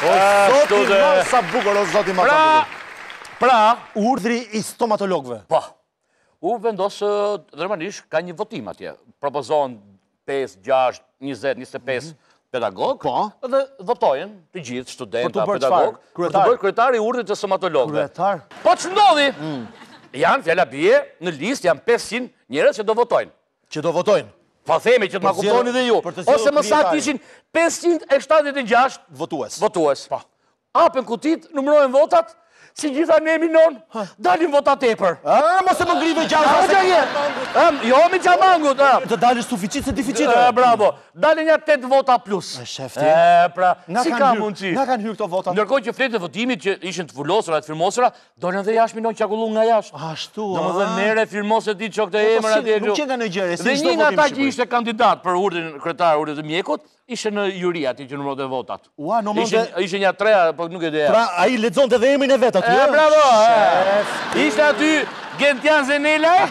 O zot i madh sa bukur, o zot i madh sa pra, bukur. Pra, urdhri i stomatologëve. Po. U vendos që normalisht ka një votim atje. Propozon 5, 6, 20, 25 pedagogë, po. dhe votojnë të gjithë studenta, pedagogë, për të bërë kryetar i urdhrit të stomatologëve. Kryetar? Po ç'ndodhi? Mm. Janë, fjala bie, në listë janë 500 njerëz që do votojnë. Që do votojnë. Po themi që ta kuptoni dhe ju. Ose më saktë ishin 576 votues. Votues. Po. Po. Hapen kutitë, numërohen votat, si gjithandej Mino, dalin vota tepër. A, mos se më ngrive gjakun. A, që një. Jo, mi që mangut. Të dalin suficit se deficit. A, bravo. Dalin nja 8 vota plus. E, shefti. E, pra, si ka mundësi. Nga kanë hyrë këto vota. Ndërkohë që fletët e votimit që ishin të vulosura, të firmosura, Dolën dhe jashtë Mino qarkullojnë nga jashtë. Ashtu, a? Në më dhe merre, firmose ti këtë emër atje e Nuk qenë në gjendje, si çdo votim në Shqipëri. Dhe një nga ta që ishte kandidat për urdhrin kryetar, urdhrit të mjekut, ishte në juri aty që numëronte votat. Ua, numëronte... Ishte një treja, po nuk e dhe Pra, ai lexonte dhe emrin e vet aty, e? Bravo, e! Ishte aty Gentian Zenelaj?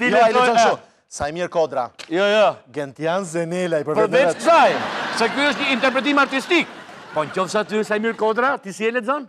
Jo, ai lexon shumë. Saimir Kodra. Jo, jo. Gentian Zenelaj, për vetë Përveç kësaj, se kjo është një interpretim artistik. Po në qoftë se aty, Saimir Kodra, ti si e lexon?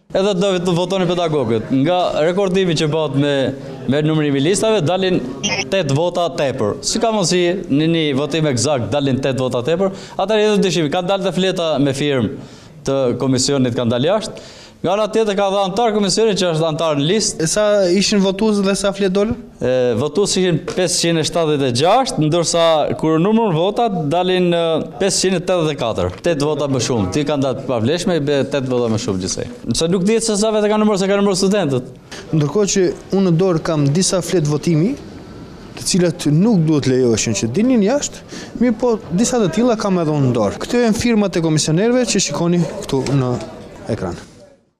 Edhe do të votonin pedagogët. Nga rakordimi që bëhet me me numrin e listave dalin 8 vota tepër. Si ka mundësi në një votim ekzakt dalin 8 vota tepër? Atëherë edhe dyshimi, kanë dalë te fleta me firmë të komisionit kanë dalë jashtë. Nga ana tjetër ka dhe anëtar komisioni që është anëtar në listë. Sa ishin votuesit dhe sa fletë dolën? Votues ishin 576, ndërsa kur numëruan votat dalin 584. 8 vota më shumë. Të kenë dalë të pavlefshme, i be 8 vota më shumë gjithsej. Nëse nuk dihet se sa vetë kanë numëruar, se kanë numëruar studentët. Ndërkohë që unë në dorë kam disa fletë votimi, të cilat nuk duhet të lejoheshin që dilnin jashtë, mirëpo disa të tilla kam edhe unë në dorë. Këto janë firmat e komisionerëve që shikoni këtu në ekran.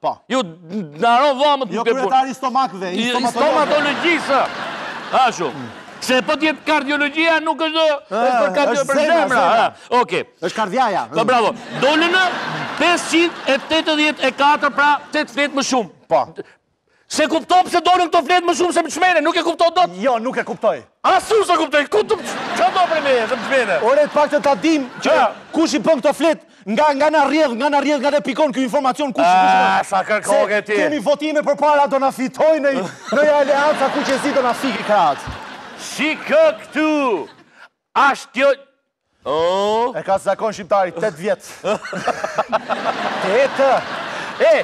Po. Ju dnaro vëmët në të burë. Jo kryetari i stomakëve, i stomatologëve. I stomatologjisë. Ashtu. Mm. Se po të jetë kardiologia nuk është për kardiologia, për zemra. Oke. është kardiaja. Po bravo. Dolën 584, pra 8 fletë më shumë. Po. S'e kupton pse dolën këto fletë më shumë se më çmende, nuk e kupton dot... Jo, nuk e kuptoj. As unë s'e kuptoj, ku të më qëndo për me, se më çmende. Ore, pak të ta dim, që kush i bën këto fletë, Nga nga na rrjedh, nga na rrjedh, nga na pikon ky informacion kush kush. Ah, sa kërkoke ti. Kemi votime përpara do na fitojë në në Aleanca Kuq e Zi do na fiki krahët. Shiko këtu. Është kjo Oh. E ka zakon shqiptari 8 vjet. Tetë. E,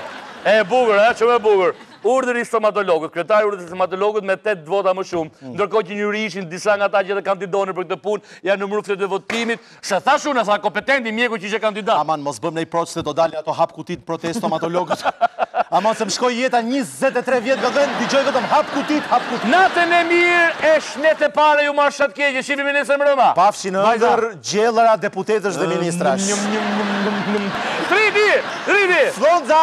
e bukur, shumë e bukur. Urdhri i stomatologut, kryetari i urdhrit të stomatologut me 8 vota më shumë, mm. ndërkohë që njëri ishin disa nga ata që kandidonin për këtë punë, janë numëruar fletët e votimit, Se thash unë e tha kompetenti mjeku që ishe kandidat. Aman mos bëjmë nej protestë se do dalin ato hap kutitë protestë stomatologët. Aman se më shkoi jeta njëzet e tre vjet në vend dëgjoj vetëm hap kutit hap kutit. Natën e mirë e shnetë e pare ju marrsha t'keqen e shifemi nesër mbrëma. Pafshi në ëndërr gjellëra deputetësh dhe ministrash. Rrini! Rrini! Flonca!